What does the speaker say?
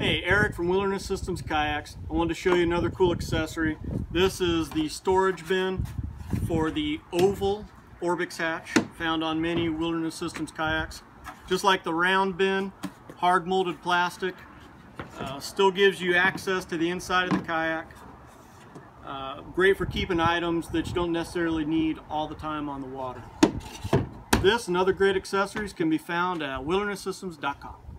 Hey, Eric from Wilderness Systems Kayaks. I wanted to show you another cool accessory. This is the storage bin for the oval Orbix hatch found on many Wilderness Systems kayaks. Just like the round bin, hard molded plastic, uh, still gives you access to the inside of the kayak. Uh, great for keeping items that you don't necessarily need all the time on the water. This and other great accessories can be found at wildernesssystems.com.